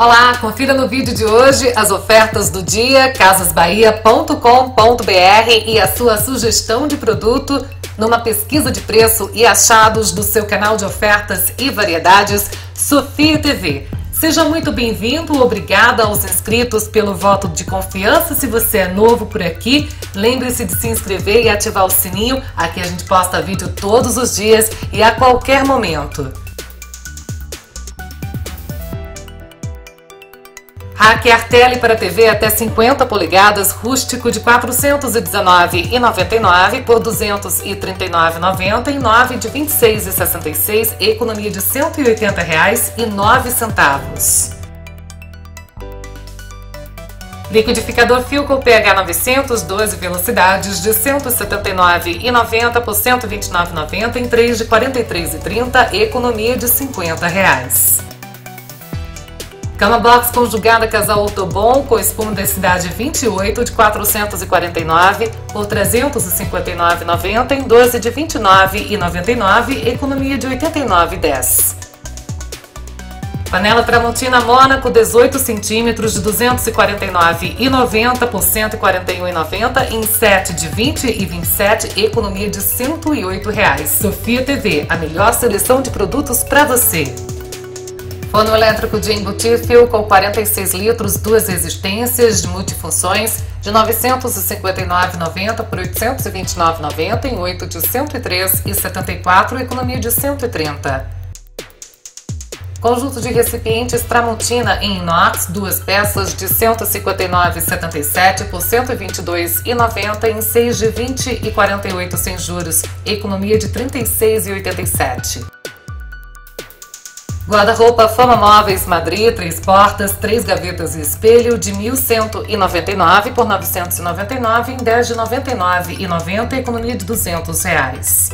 Olá, confira no vídeo de hoje as ofertas do dia casasbahia.com.br e a sua sugestão de produto numa pesquisa de preço e achados do seu canal de ofertas e variedades Sofia TV. Seja muito bem-vindo, obrigada aos inscritos pelo voto de confiança. Se você é novo por aqui, lembre-se de se inscrever e ativar o sininho. Aqui a gente posta vídeo todos os dias e a qualquer momento. Hackear Tele para TV até 50 polegadas rústico de R$ 419,99 por R$ 239,90 em 9 de R$ 26,66, economia de R$ 180,09. Liquidificador Philco PH 900, 12 velocidades de R$ 179,90 por R$ 129,90 em 3 de R$ 43,30, economia de 50 reais. Cama Box conjugada casal Ortobon com espuma densidade 28 de 449 por 359,90 em 12 de 29,99, economia de 89,10. Panela Tramontina Mônaco 18 centímetros de 249,90 por 141,90 em 7 de 20 e 27, economia de 108 reais. Sofia TV, a melhor seleção de produtos para você. Forno elétrico de embutir com 46 litros, duas resistências de multifunções de R$ 959,90 por R$ 829,90 em 8 de R$ 103,74, economia de R$ 130. Conjunto de recipientes Tramontina em inox, duas peças de R$ 159,77 por R$ 122,90 em 6 de 20 e 48 sem juros, economia de R$ 36,87. Guarda-roupa Fama Móveis Madrid, três portas, três gavetas e espelho de 1.199 por 999 em 10 de 99,90 economia de 200 reais.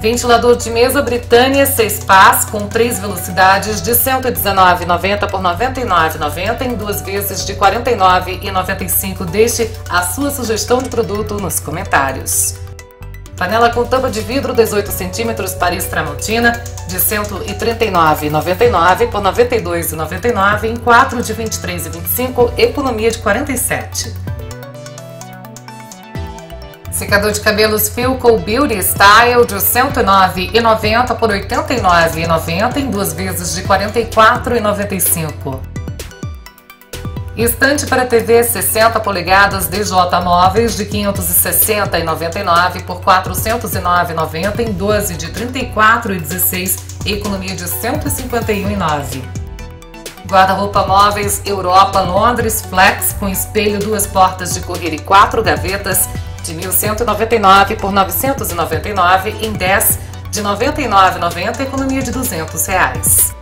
Ventilador de mesa Britânia 6 pás com três velocidades de 119,90 por 99,90 em duas vezes de 49,95. Deixe a sua sugestão de produto nos comentários. Panela com tampa de vidro 18 cm Paris Tramontina de 139,99 por 92,99 em 4 de 23,25, economia de 47. Secador de cabelos Philco Beauty Style de 109,90 por 89,90 em duas vezes de 44,95. Estante para TV 60 polegadas DJ Móveis de 560,99 por 409,90 em 12 de 34,16, economia de 151,9. Guarda-roupa móveis Europa Londres Flex com espelho, duas portas de correr e quatro gavetas de 1.199 por 999 em 10 de 99,90, economia de 200 reais.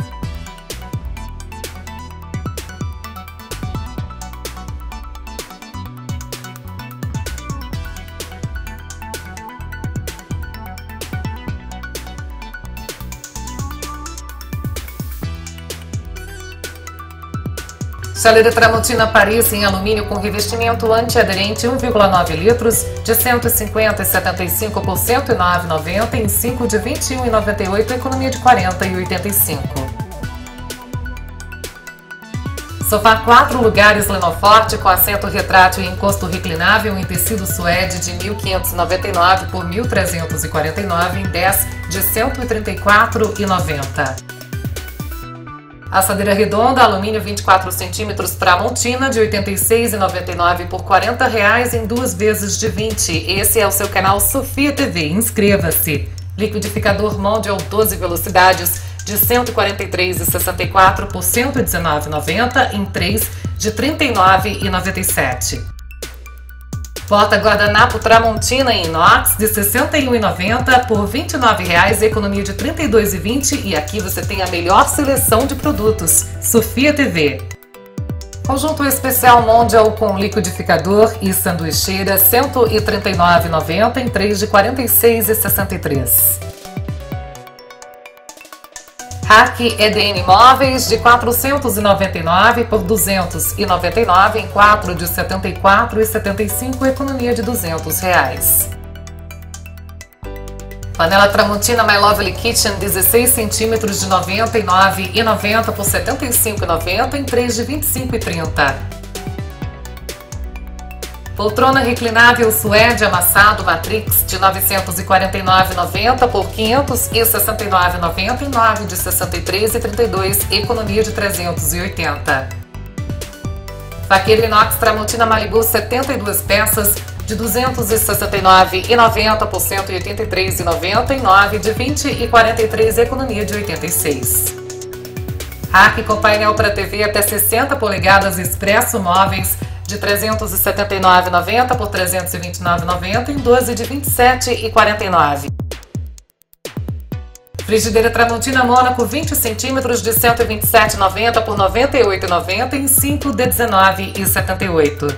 Chaleira Tramontina Paris em alumínio com revestimento antiaderente 1,9 litros de 150,75 por 109,90 em 5 de 21,98, economia de 40,85. Sofá 4 lugares Lenoforte com assento retrátil e encosto reclinável em tecido suede de 1.599 por 1.349 em 10 de 134,90. Assadeira redonda, alumínio 24 centímetros para Montina, de R$ 86,99 por 40 reais em duas vezes de 20. Esse é o seu canal Sofia TV. Inscreva-se. Liquidificador Mondial 12 velocidades de R$ 143,64 por R$ 119,90 em 3 de R$ 39,97. Porta guardanapo Tramontina em inox de R$ 61,90 por R$ 29,00, economia de R$ 32,20 e aqui você tem a melhor seleção de produtos. Sofia TV. Conjunto especial Mondial com liquidificador e sanduicheira R$ 139,90 em 3 de R$ 46,63. Hack EDN Móveis de 499 por 299 em 4 de 74 e 75, economia de 200 reais. Panela Tramontina My Lovely Kitchen 16 centímetros de 99,90 por 75,90 em 3 de 25,30. Poltrona reclinável suede amassado Matrix de 949,90 por 569,90 em 9 de 63,32, economia de 380. Faqueiro inox Tramontina Malibu 72 peças de 269,90 por 183,90 em 9 de 20 e 43, economia de 86. Rack com painel para TV até 60 polegadas expresso móveis de 379,90 por 329,90 em 12 de 27,49. Frigideira Tramontina Mônaco 20 centímetros de 127,90 por 98,90 em 5 de 19,78.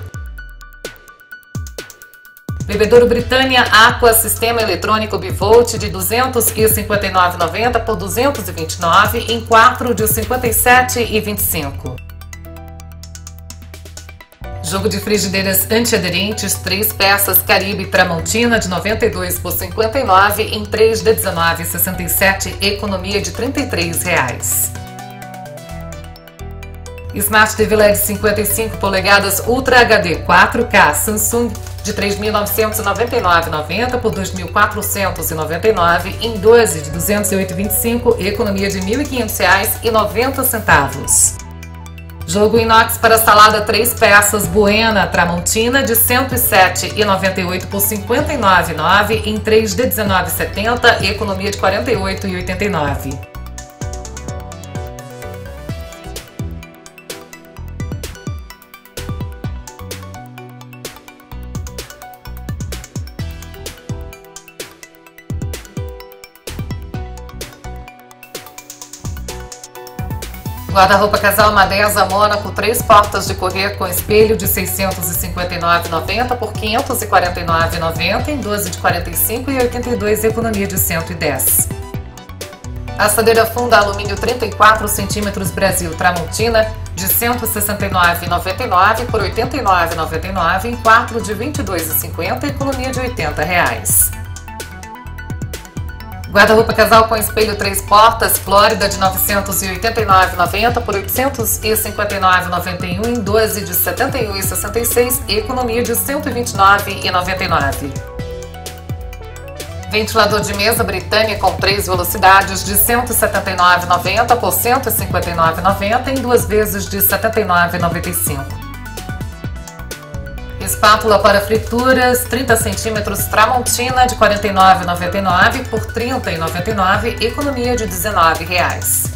Bebedouro Britânia Aqua Sistema Eletrônico Bivolt de 259,90 por 229 em 4 de 57,25. Jogo de frigideiras antiaderentes, 3 peças Caribe Tramontina de 92 por 59 em 3 de 19,67, economia de 33 reais. Smart TV LED 55 polegadas Ultra HD 4K Samsung de 3.999,90 por 2.499 em 12 de 208,25, economia de R$ 1.500,90. Jogo inox para salada 3 peças Buena Tramontina de 107,98 por 59,9 em 3 de 19,70, economia de 48,89. Guarda-roupa casal Madeza Mônaco, três portas de correr com espelho de 659,90 por 549,90 em 12 de 45 e 82, economia de 110. Assadeira funda alumínio 34 centímetros Brasil Tramontina de 169,99 por 89,99 em 4 de 22,50, economia de 80 reais. Guarda-roupa casal com espelho três portas, Flórida de 989,90 por 859,91 em 12 de 71,66 e economia de 129,99. Ventilador de mesa Britânia com três velocidades de 179,90 por 159,90 em duas vezes de 79,95. Espátula para frituras 30 centímetros Tramontina de R$ 49,99 por R$ 30,99, economia de R$ 19,00.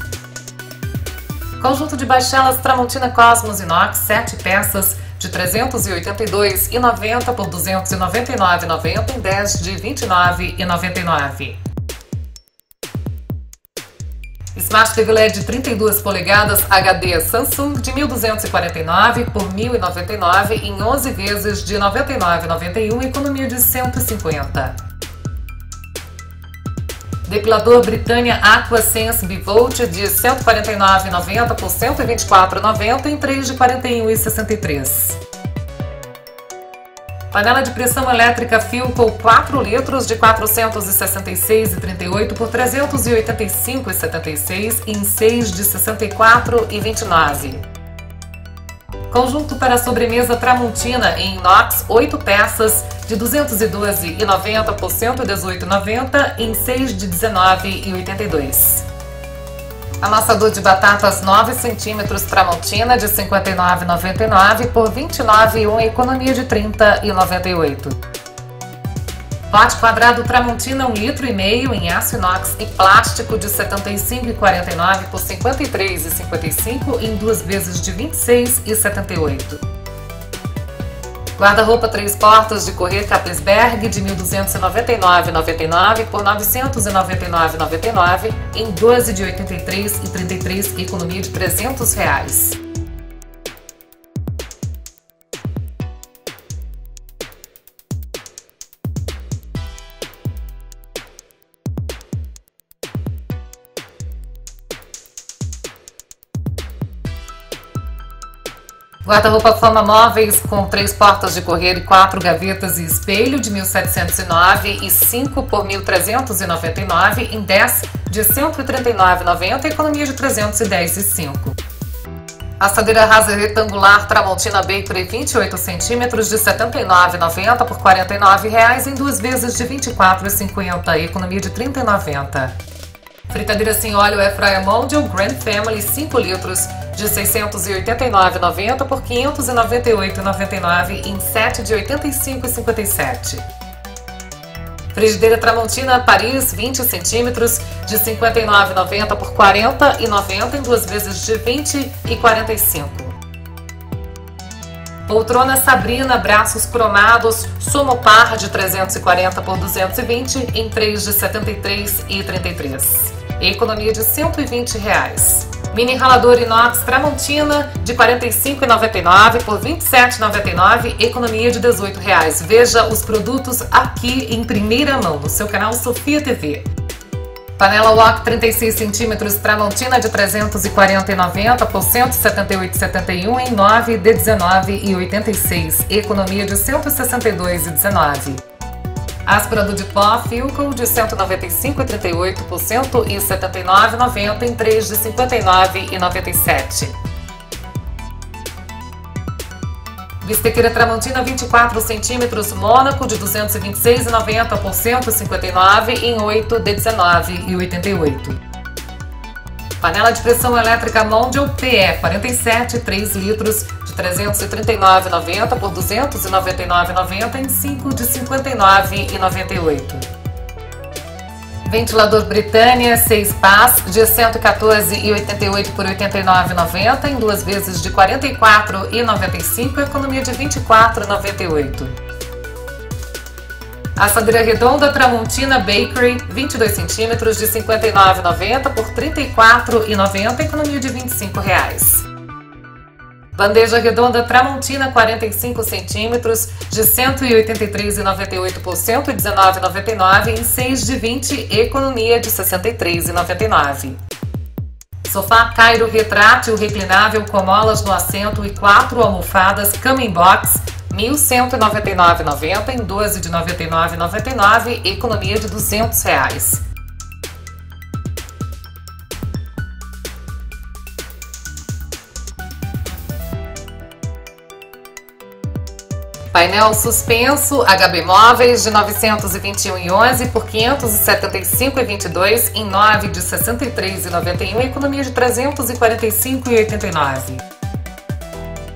Conjunto de baixelas Tramontina Cosmos Inox 7 peças de R$ 382,90 por R$ 299,90 em 10 de R$ 29,99. Smart TV LED 32 polegadas HD Samsung de 1.249 por 1.099 em 11 vezes de 99,91, economia de 150. Depilador Britânia AquaSense Bivolt de 149,90 por 124,90 em 3 de 41,63. Panela de pressão elétrica Philco 4 litros de 466,38 por 385,76 em 6 de 64,29. Conjunto para sobremesa Tramontina em inox 8 peças de 212,90 por 118,90 em 6 de 19,82. Amassador de batatas 9 centímetros Tramontina de R$ 59,99 por R$ 29,1, economia de R$ 30,98. Pote quadrado Tramontina 1 litro e meio em aço inox e plástico de R$ 75,49 por R$ 53,55 em duas vezes de R$ 26,78. Guarda-roupa três portas de correr Capesberg de 1.299,99 por 999,99 em 12 de 83 e 33, economia de 300 reais. Guarda-roupa Fama Móveis com três portas de correr e quatro gavetas e espelho de 1.709 e 5 por 1.399 em 10 de 139,90 economia de 310,5. Assadeira rasa retangular Tramontina Bakery 28 centímetros de R$ 79,90 por R$ 49,00 em duas vezes de R$ 24,50 economia de R$ 30,90. Fritadeira sem óleo é Fryer Mondial Grand Family 5 litros de R$ 689,90 por R$ 598,99 em 7 de R$ 85,57. Frigideira Tramontina Paris 20 centímetros de R$ 59,90 por R$ 40,90 em duas vezes de 20 e 45. Poltrona Sabrina braços cromados Somopar de 340 por 220 em 3 de 73 e 33. Economia de 120 reais. Mini ralador inox Tramontina de R$ 45,99 por R$ 27,99, economia de 18 reais. Veja os produtos aqui em primeira mão no seu canal Sofia TV. Panela Wok 36 centímetros Tramontina de 340,90 por 178,71 em 9 de 19,86, economia de 162,19. Aspirador de pó Philco de 195,38 por 179,90 em 3 de 59,97. Bistequeira Tramontina 24 centímetros Mônaco de 226,90 por 159 em 8 de 19,88. Panela de pressão elétrica Mondial PE 47 3 litros 339,90 por 299,90 em 5 de 59,98. Ventilador Britânia 6 pás de 114,88 por 89,90 em duas vezes de 44,95, economia de 24,98. Assadeira redonda Tramontina Bakery, 22 centímetros de 59,90 por 34,90, economia de 25 reais. Bandeja redonda Tramontina 45 centímetros de 183,98 por 119,99 em 6 de 20, economia de 63,99. Sofá Cairo retrátil reclinável com molas no assento e quatro almofadas Coming Box 1.199,90 em 12 de 99,99, economia de 200 reais. Painel suspenso HB Móveis de 921,11 por 575,22 em 9 de 63,91, economia de R$ 345,89.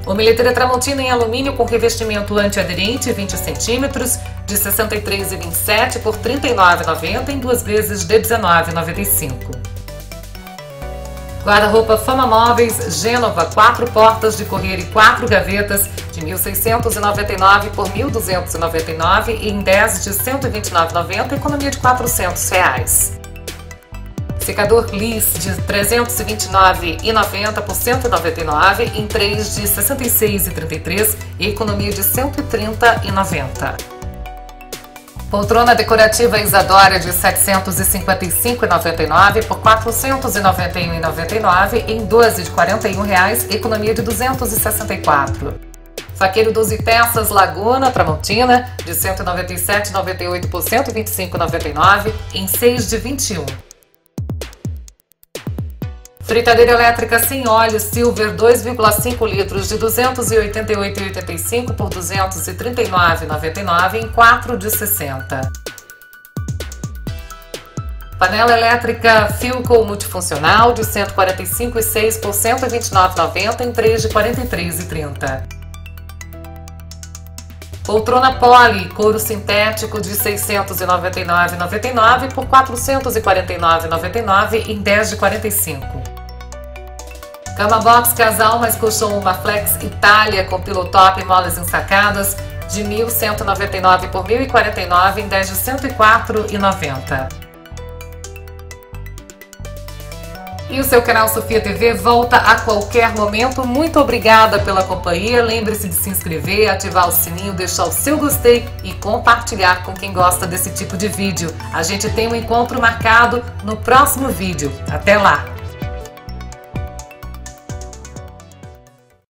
Omeleteira Tramontina em alumínio com revestimento antiaderente 20 centímetros de 63,27 por 39,90 em duas vezes de 19,95. Guarda-roupa Fama Móveis Gênova, quatro portas de correr e quatro gavetas de 1.699 por 1.299 e em 10 de 129,90, economia de 400 reais. Secador Liss de 329,90 por 199 em 3 de 66,33 e economia de 130,90. Poltrona decorativa Isadora de 755,99 por 491,99 em 12 de 41 reais, economia de 264. Faqueiro 12 peças Laguna Tramontina de 197,98 por 125,99 em 6 de 21. Fritadeira elétrica sem óleo Silver 2,5 litros de 288,85 por 239,99 em 4 de 60. Panela elétrica Philco multifuncional de 145,6 por 129,90 em 3 de 43,30. Poltrona Poli, couro sintético de 699,99 por 449,99 em 10 de 45. Cama box casal mais colchão uma flex Itália com pilotop e molas ensacadas de 1.199 por 1.049 em 10 de 104,90. E o seu canal Sofia TV volta a qualquer momento. Muito obrigada pela companhia. Lembre-se de se inscrever, ativar o sininho, deixar o seu gostei e compartilhar com quem gosta desse tipo de vídeo. A gente tem um encontro marcado no próximo vídeo. Até lá!